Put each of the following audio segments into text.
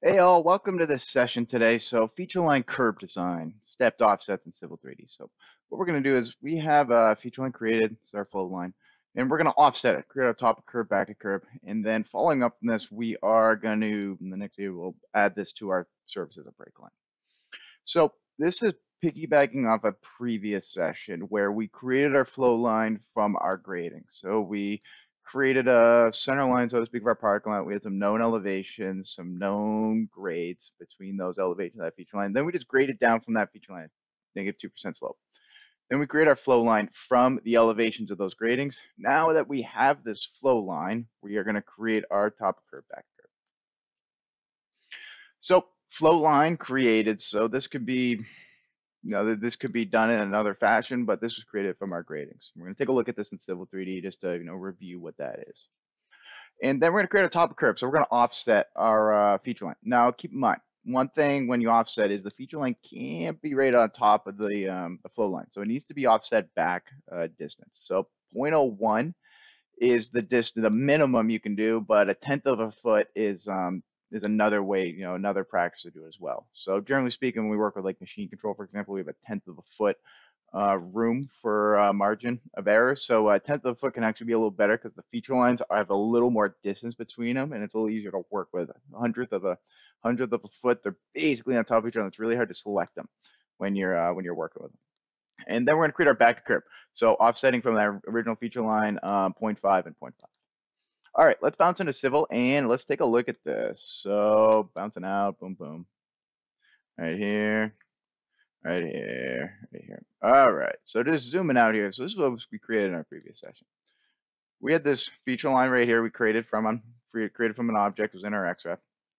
Hey all, welcome to this session today. So feature line curb design, stepped offsets in Civil 3D. So what we're going to do is we have a feature line created, it's our flow line, and we're going to offset it, create a top curb, back of curb, and then following up from this, we are going to, in the next video, we'll add this to our surfaces of break line. So this is piggybacking off a previous session where we created our flow line from our grading. So we created a center line, so to speak, of our parking lot. We had some known elevations, some known grades between those elevations that feature line. Then we just graded down from that feature line, negative 2% slope. Then we create our flow line from the elevations of those gradings. Now that we have this flow line, we are going to create our top curb, back curb. So flow line created. So this could be you know, this could be done in another fashion, but this was created from our gradings. We're going to take a look at this in Civil 3D just to, you know, review what that is. And then we're going to create a top curb. So we're going to offset our uh, feature line. Now, keep in mind, one thing when you offset is the feature line can't be right on top of the, um, the flow line. So it needs to be offset back uh, distance. So 0.01 is the distance, the minimum you can do, but a tenth of a foot is um, is another way, you know, another practice to do it as well. So generally speaking, when we work with like machine control, for example, we have a tenth of a foot uh, room for uh, margin of error. So a tenth of a foot can actually be a little better because the feature lines have a little more distance between them, and it's a little easier to work with. A hundredth of a hundredth of a foot, they're basically on top of each other. It's really hard to select them when you're uh, when you're working with them. And then we're going to create our back curb. So offsetting from that original feature line, um, 0.5 and 0.5. All right, let's bounce into civil and let's take a look at this. So bouncing out, boom, boom. Right here, right here, right here. All right, so just zooming out here. So this is what we created in our previous session. We had this feature line right here we created from on created from an object, was in our XREF,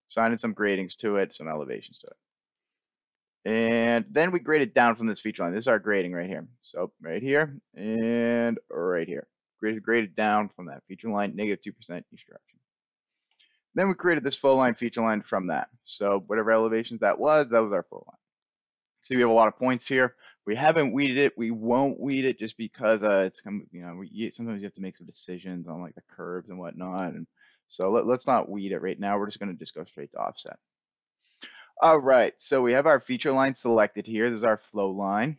assigned some gradings to it, some elevations to it. And then we graded down from this feature line. This is our grading right here. So right here and right here graded down from that feature line, negative 2% each direction. Then we created this flow line feature line from that. So whatever elevations that was, that was our flow line. So we have a lot of points here. We haven't weeded it. We won't weed it just because uh, it's you know we, sometimes you have to make some decisions on like the curves and whatnot. And so let, let's not weed it right now. We're just going to just go straight to offset. All right, so we have our feature line selected here. This is our flow line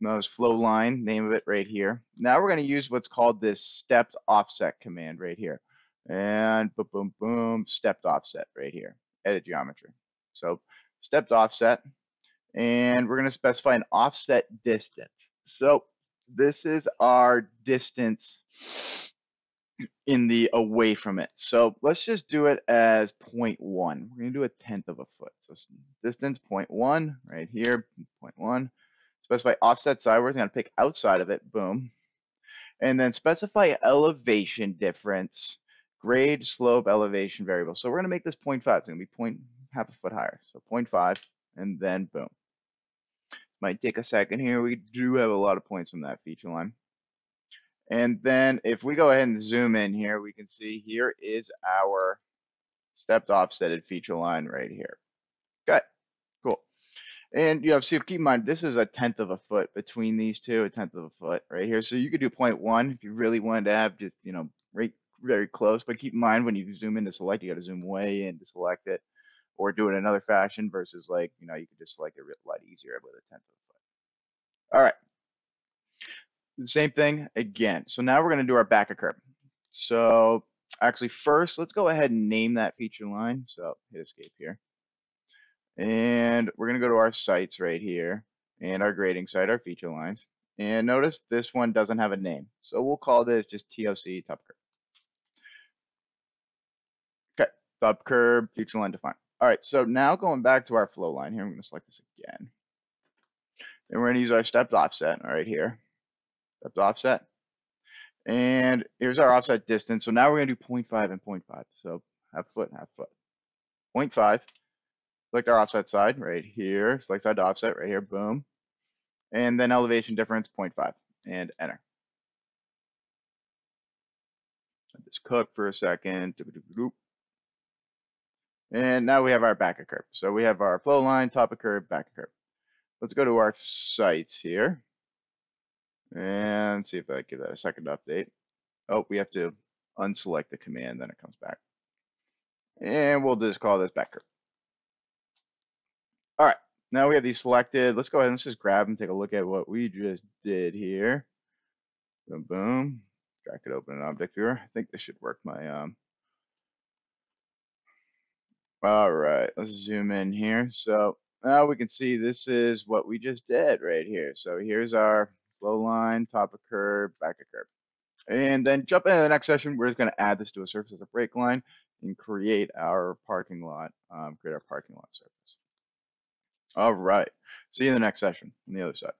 nose flow line, name of it right here. Now we're going to use what's called this stepped offset command right here. And boom, boom, boom, stepped offset right here, edit geometry. So stepped offset, and we're going to specify an offset distance. So this is our distance in the away from it. So let's just do it as 0.1. We're going to do a tenth of a foot. So distance 0.1 right here, 0.1 specify offset sideways. I'm to pick outside of it. Boom. And then specify elevation difference, grade, slope, elevation variable. So we're going to make this 0.5. It's to be point half a foot higher. So 0.5 and then boom. Might take a second here. We do have a lot of points on that feature line. And then if we go ahead and zoom in here, we can see here is our stepped offsetted feature line right here. Good. And you know, so keep in mind, this is a tenth of a foot between these two, a tenth of a foot right here. So you could do 0.1 if you really wanted to have just, you know, right very close. But keep in mind when you zoom in to select, you got to zoom way in to select it or do it another fashion versus like, you know, you could just select it a lot easier with a tenth of a foot. All right. The same thing again. So now we're going to do our back of curb. So actually first, let's go ahead and name that feature line. So hit escape here. And we're going to go to our sites right here and our grading site, our feature lines. And notice this one doesn't have a name. So we'll call this just TOC top curb. Okay, top curb, feature line defined. All right, so now going back to our flow line here, I'm going to select this again. And we're going to use our stepped offset right here. Stepped offset. And here's our offset distance. So now we're going to do 0.5 and 0.5. So half foot, half foot. 0.5 select our offset side right here, select side to offset right here, boom. And then elevation difference 0.5 and enter. Let this cook for a second. And now we have our back of curb. So we have our flow line, top of curb, back of curb. Let's go to our sites here and see if I give that a second update. Oh, we have to unselect the command, then it comes back. And we'll just call this back curb. Now we have these selected. Let's go ahead and let's just grab them, take a look at what we just did here. Boom, boom. Drag it open in object viewer. I think this should work my, um, all right, let's zoom in here. So now we can see this is what we just did right here. So here's our flow line, top of curb, back of curb. And then jump into the next session, we're just gonna add this to a surface as a break line and create our parking lot, um, create our parking lot surface. All right, see you in the next session on the other side.